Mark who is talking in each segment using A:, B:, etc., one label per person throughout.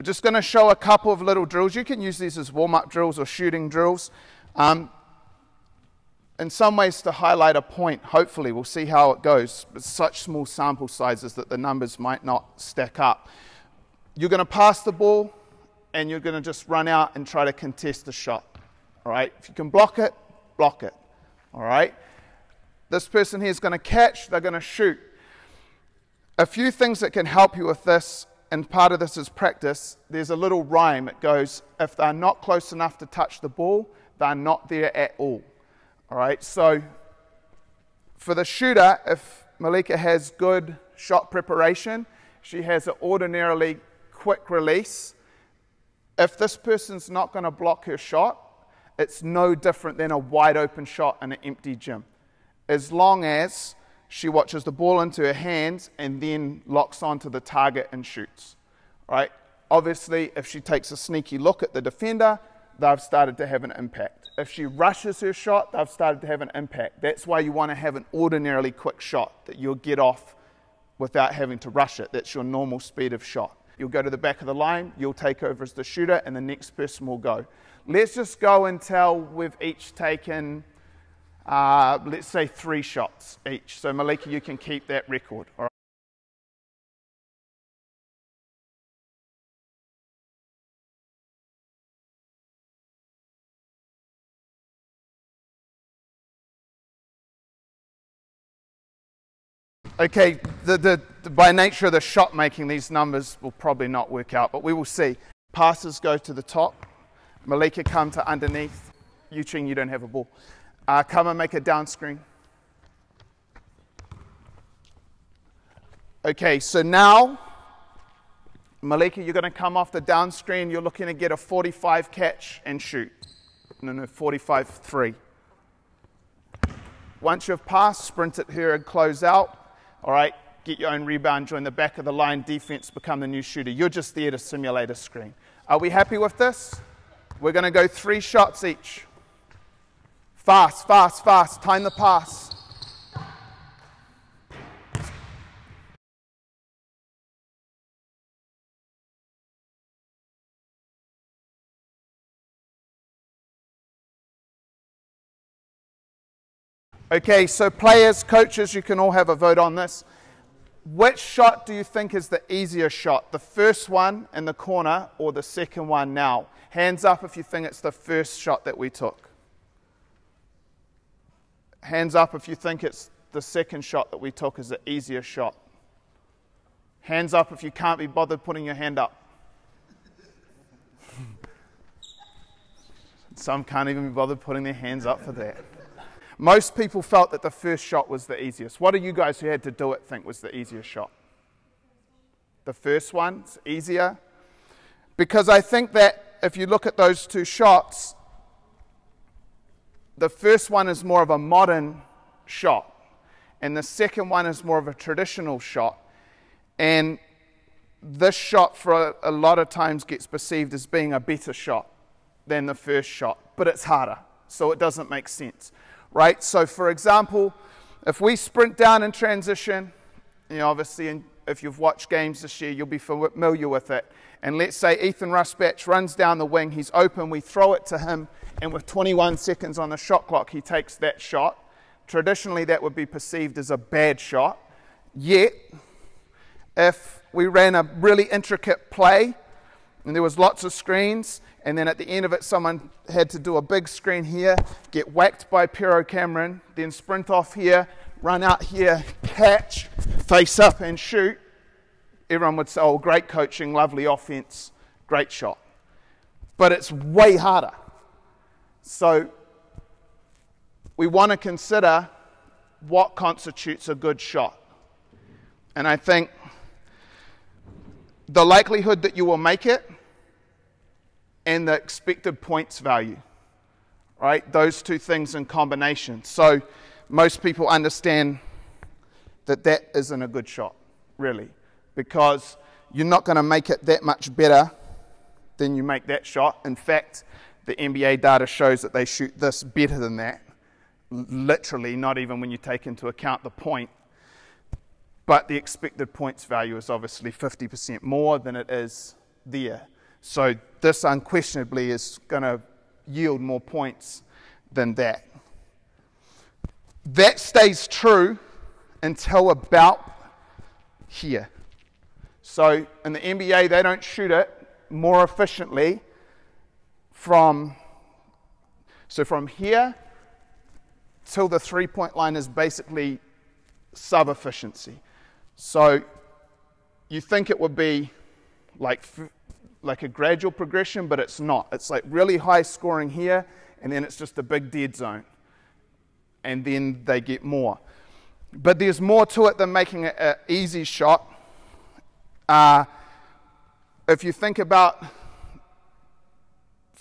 A: We're just going to show a couple of little drills. You can use these as warm up drills or shooting drills. Um, in some ways, to highlight a point, hopefully, we'll see how it goes. With such small sample sizes that the numbers might not stack up. You're going to pass the ball and you're going to just run out and try to contest the shot. All right? If you can block it, block it. All right? This person here is going to catch, they're going to shoot. A few things that can help you with this, and part of this is practice. There's a little rhyme. It goes, if they're not close enough to touch the ball, they're not there at all. All right, so for the shooter, if Malika has good shot preparation, she has an ordinarily quick release. If this person's not going to block her shot, it's no different than a wide open shot in an empty gym. As long as she watches the ball into her hands and then locks onto the target and shoots. Right? Obviously, if she takes a sneaky look at the defender, they've started to have an impact. If she rushes her shot, they've started to have an impact. That's why you want to have an ordinarily quick shot that you'll get off without having to rush it. That's your normal speed of shot. You'll go to the back of the line, you'll take over as the shooter, and the next person will go. Let's just go until we've each taken, uh, let's say, three shots each. So, Malika, you can keep that record. All right. Okay, the, the, the, by nature of the shot making, these numbers will probably not work out, but we will see. Passes go to the top. Malika, come to underneath. Yu Ching, you don't have a ball. Uh, come and make a down screen. Okay, so now, Malika, you're going to come off the down screen. You're looking to get a 45 catch and shoot. No, no, 45 3. Once you've passed, sprint it here and close out. All right, get your own rebound, join the back of the line, defense, become the new shooter. You're just there to simulate a screen. Are we happy with this? We're going to go three shots each. Fast, fast, fast. Time the pass. Okay, so players, coaches, you can all have a vote on this. Which shot do you think is the easier shot? The first one in the corner or the second one now? Hands up if you think it's the first shot that we took. Hands up if you think it's the second shot that we took is the easier shot. Hands up if you can't be bothered putting your hand up. Some can't even be bothered putting their hands up for that. Most people felt that the first shot was the easiest. What do you guys who had to do it think was the easiest shot? The first one's easier? Because I think that if you look at those two shots, the first one is more of a modern shot, and the second one is more of a traditional shot. And this shot, for a, a lot of times, gets perceived as being a better shot than the first shot, but it's harder, so it doesn't make sense right? So, for example, if we sprint down in transition, you know, obviously, if you've watched games this year, you'll be familiar with it. And let's say Ethan Rusbatch runs down the wing, he's open, we throw it to him, and with 21 seconds on the shot clock, he takes that shot. Traditionally, that would be perceived as a bad shot. Yet, if we ran a really intricate play and there was lots of screens, and then at the end of it, someone had to do a big screen here, get whacked by Pero Cameron, then sprint off here, run out here, catch, face up, and shoot. Everyone would say, Oh, great coaching, lovely offense, great shot. But it's way harder. So we want to consider what constitutes a good shot. And I think the likelihood that you will make it and the expected points value, right? Those two things in combination. So most people understand that that isn't a good shot, really, because you're not going to make it that much better than you make that shot. In fact, the NBA data shows that they shoot this better than that, literally, not even when you take into account the point. But the expected points value is obviously 50% more than it is there. So this unquestionably is going to yield more points than that. That stays true until about here. So in the NBA, they don't shoot it more efficiently from so from here till the three point line is basically sub efficiency. So you think it would be like like a gradual progression, but it's not. It's like really high scoring here, and then it's just a big dead zone. And then they get more. But there's more to it than making an easy shot. Uh, if you think about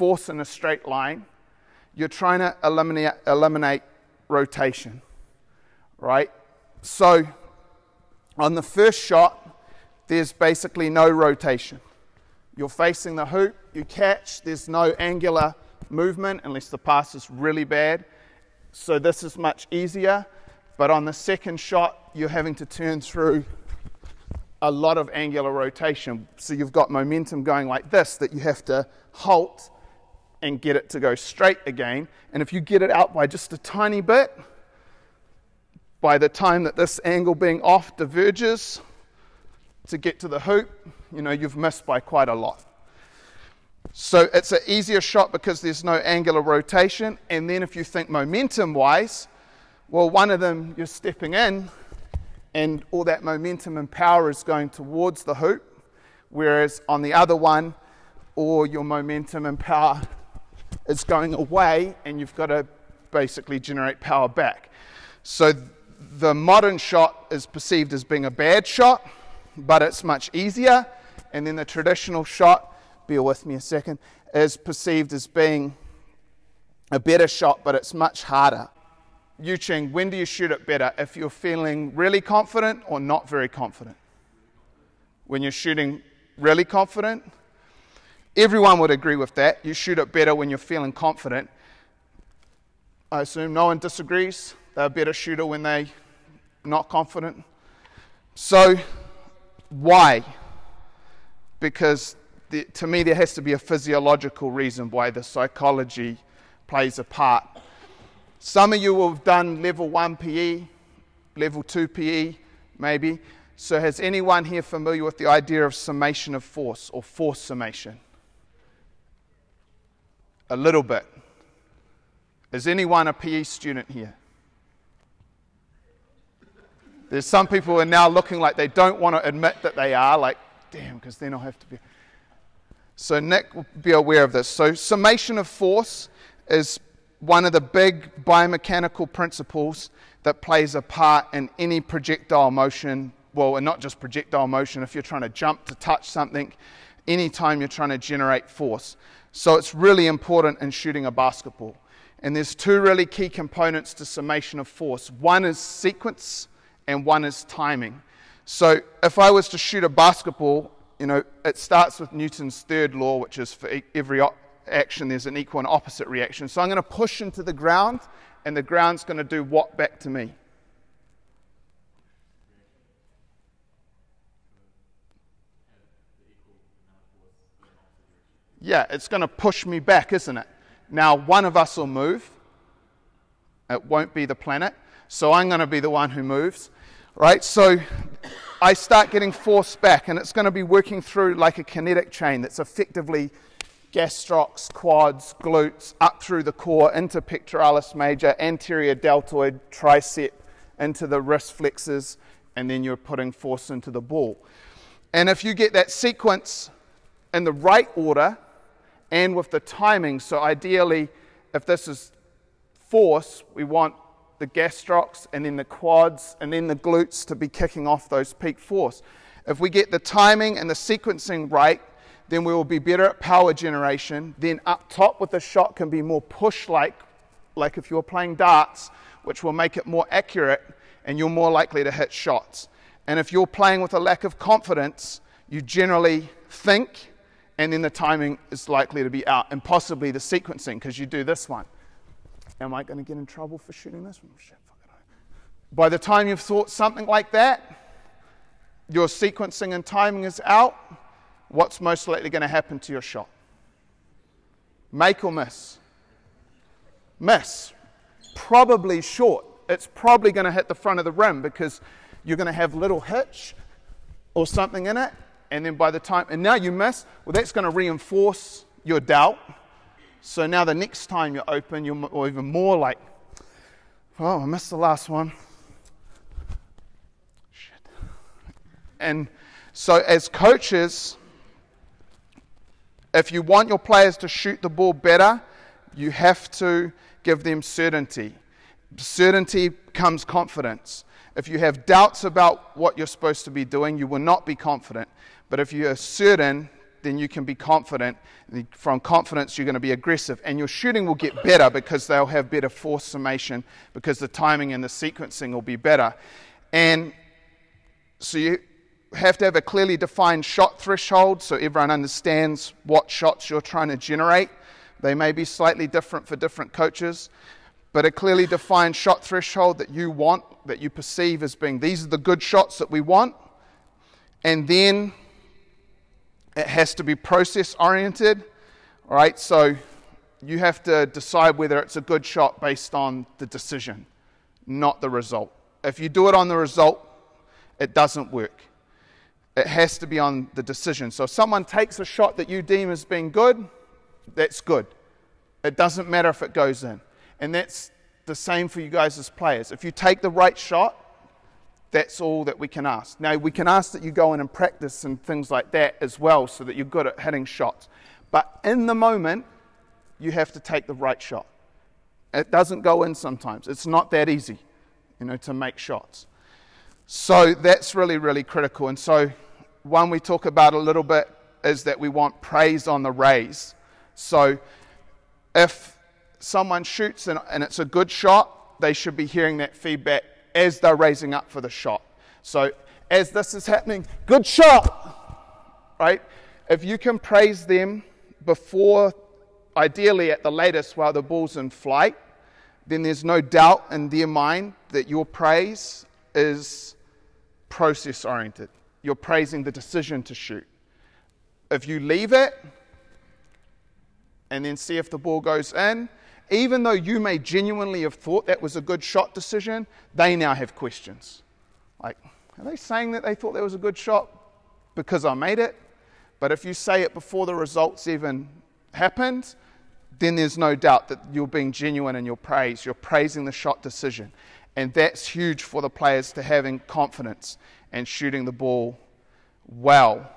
A: force in a straight line, you're trying to eliminate, eliminate rotation, right? So on the first shot, there's basically no rotation. You're facing the hoop, you catch, there's no angular movement unless the pass is really bad. So this is much easier. But on the second shot, you're having to turn through a lot of angular rotation. So you've got momentum going like this that you have to halt and get it to go straight again. And if you get it out by just a tiny bit, by the time that this angle being off diverges to get to the hoop, you know, you've missed by quite a lot. So it's an easier shot because there's no angular rotation. And then if you think momentum wise, well, one of them you're stepping in and all that momentum and power is going towards the hoop, whereas on the other one, all your momentum and power is going away and you've got to basically generate power back. So the modern shot is perceived as being a bad shot but it's much easier. And then the traditional shot, bear with me a second, is perceived as being a better shot, but it's much harder. Yu Ching, when do you shoot it better? If you're feeling really confident or not very confident? When you're shooting really confident? Everyone would agree with that. You shoot it better when you're feeling confident. I assume no one disagrees. They're a better shooter when they're not confident. So why? Because the, to me, there has to be a physiological reason why the psychology plays a part. Some of you will have done level 1 PE, level 2 PE, maybe. So, has anyone here familiar with the idea of summation of force or force summation? A little bit. Is anyone a PE student here? There's some people who are now looking like they don't want to admit that they are, like, damn, because then I'll have to be. So, Nick will be aware of this. So, summation of force is one of the big biomechanical principles that plays a part in any projectile motion. Well, and not just projectile motion, if you're trying to jump to touch something, anytime you're trying to generate force. So, it's really important in shooting a basketball. And there's two really key components to summation of force one is sequence and one is timing. So if I was to shoot a basketball, you know, it starts with Newton's third law, which is for every action there's an equal and opposite reaction. So I'm going to push into the ground, and the ground's going to do what back to me? Yeah, it's going to push me back, isn't it? Now, one of us will move. It won't be the planet. So I'm going to be the one who moves right? So I start getting forced back, and it's going to be working through like a kinetic chain that's effectively gastrocs, quads, glutes, up through the core, into pectoralis major, anterior deltoid, tricep, into the wrist flexors, and then you're putting force into the ball. And if you get that sequence in the right order and with the timing, so ideally, if this is force, we want the gastrocs and then the quads and then the glutes to be kicking off those peak force. If we get the timing and the sequencing right, then we will be better at power generation. Then up top with the shot can be more push like, like if you're playing darts, which will make it more accurate and you're more likely to hit shots. And if you're playing with a lack of confidence, you generally think and then the timing is likely to be out and possibly the sequencing because you do this one. Am I going to get in trouble for shooting this? One? Oh, shit, By the time you've thought something like that, your sequencing and timing is out, what's most likely going to happen to your shot? Make or miss? Miss. Probably short. It's probably going to hit the front of the rim because you're going to have little hitch or something in it. And then by the time, and now you miss, well, that's going to reinforce your doubt. So now the next time you're open, you're even more like, oh, I missed the last one. Shit. And so as coaches, if you want your players to shoot the ball better, you have to give them certainty. Certainty comes confidence. If you have doubts about what you're supposed to be doing, you will not be confident. But if you are certain, then you can be confident. From confidence, you're going to be aggressive. And your shooting will get better because they'll have better force summation, because the timing and the sequencing will be better. And so you have to have a clearly defined shot threshold so everyone understands what shots you're trying to generate. They may be slightly different for different coaches, but a clearly defined shot threshold that you want, that you perceive as being these are the good shots that we want. And then it has to be process oriented. All right, so you have to decide whether it's a good shot based on the decision, not the result. If you do it on the result, it doesn't work. It has to be on the decision. So if someone takes a shot that you deem as being good, that's good. It doesn't matter if it goes in. And that's the same for you guys as players. If you take the right shot, that's all that we can ask. Now, we can ask that you go in and practice and things like that as well so that you're good at hitting shots. But in the moment, you have to take the right shot. It doesn't go in sometimes. It's not that easy, you know, to make shots. So that's really, really critical. And so, one we talk about a little bit is that we want praise on the raise. So, if someone shoots and, and it's a good shot, they should be hearing that feedback as they're raising up for the shot. So, as this is happening, good shot, right? If you can praise them before, ideally at the latest while the ball's in flight, then there's no doubt in their mind that your praise is process oriented. You're praising the decision to shoot. If you leave it and then see if the ball goes in, even though you may genuinely have thought that was a good shot decision, they now have questions. Like, are they saying that they thought that was a good shot because I made it? But if you say it before the results even happened, then there's no doubt that you're being genuine in your praise. You're praising the shot decision. And that's huge for the players to having confidence and shooting the ball well.